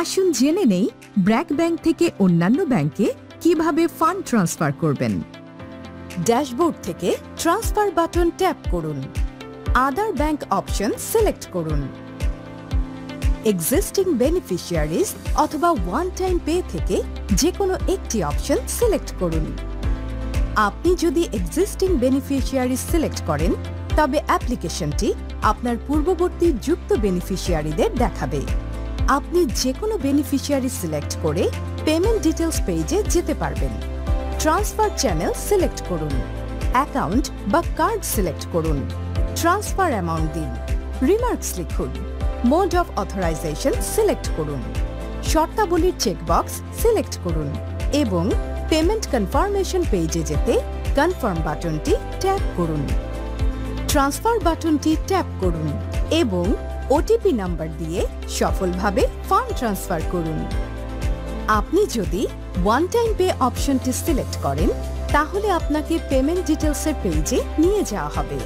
আসুন জেনে নেই ব্র্যাক ব্যাংক থেকে অন্যান্য ব্যাংকে কীভাবে ফান্ড ট্রান্সফার করবেন। ড্যাশবোর্ড থেকে ট্রান্সফার বাটন ট্যাপ করুন। আদার ব্যাংক অপশন সিলেক্ট করুন। এক্সিস্টিং বেনিফিশিয়ারিজ অথবা ওয়ান টাইম পে থেকে যে কোনো একটি অপশন সিলেক্ট করুন। আপনি যদি এক্সিস্টিং বেনিফিশিয়ারি সিলেক্ট করেন, তবে অ্যাপ্লিকেশনটি আপনার পূর্ববর্তী যুক্ত বেনিফিশিয়ারিদের দেখাবে। আপনি যে কোনো বেনিফিশিয়ারি সিলেক্ট করে পেমেন্ট ডিটেলস পেজে যেতে পারবেন। ট্রান্সফার চ্যানেল সিলেক্ট করুন। অ্যাকাউন্ট বা কার্ড সিলেক্ট করুন। ট্রান্সফার অ্যামাউন্ট দিন। রিমার্কস লিখুন। মোড অফ অথরাইজেশন সিলেক্ট করুন। শর্তাবলীর চেকবক্স সিলেক্ট করুন এবং পেমেন্ট কনফার্মেশন পেজে যেতে কনফার্ম বাটনটি ট্যাপ করুন। ট্রান্সফার বাটনটি ট্যাপ করুন এবং ওটিপি নাম্বার দিয়ে সফলভাবে ফান্ড ট্রান্সফার করুন। আপনি যদি ওয়ান টাইম পে অপশনটি সিলেক্ট করেন, তাহলে আপনাকে পেমেন্ট ডিটেলসের পেজে নিয়ে যাওয়া হবে।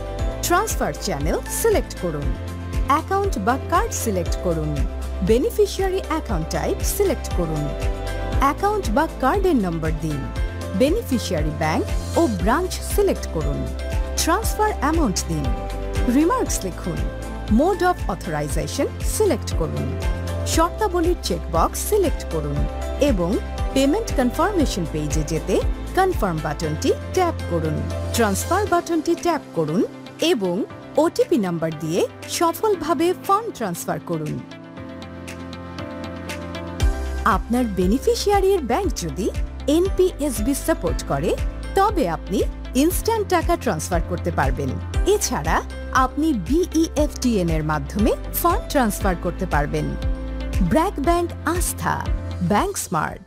ট্রান্সফার চ্যানেল সিলেক্ট করুন। অ্যাকাউন্ট বা কার্ড সিলেক্ট করুন। বেনিফিশিয়ারি অ্যাকাউন্ট টাইপ সিলেক্ট করুন। অ্যাকাউন্ট বা কার্ডের নম্বর দিন। বেনিফিশিয়ারি ব্যাংক ও ব্রাঞ্চ সিলেক্ট করুন। ট্রান্সফার অ্যামাউন্ট দিন। রিমার্কস লিখুন। মোড অফ অথরাইজেশন সিলেক্ট করুন। শর্তাবলীর চেকবক্স সিলেক্ট করুন এবং পেমেন্ট কনফার্মেশন পেজে যেতে কনফার্ম বাটনটি ট্যাপ করুন। ট্রান্সফার বাটনটি ট্যাপ করুন এবং ওটিপি নাম্বার দিয়ে সফলভাবে ফান্ড ট্রান্সফার করুন। আপনার বেনিফিশিয়ারির ব্যাংক যদি এনপিএসবি সাপোর্ট করে, তবে আপনি ইনস্ট্যান্ট টাকা ট্রান্সফার করতে পারবেন। এছাড়া আপনি বিইএফটিএন এর মাধ্যমে ফান্ড ট্রান্সফার করতে পারবেন। BRAC bank Astha bank smart.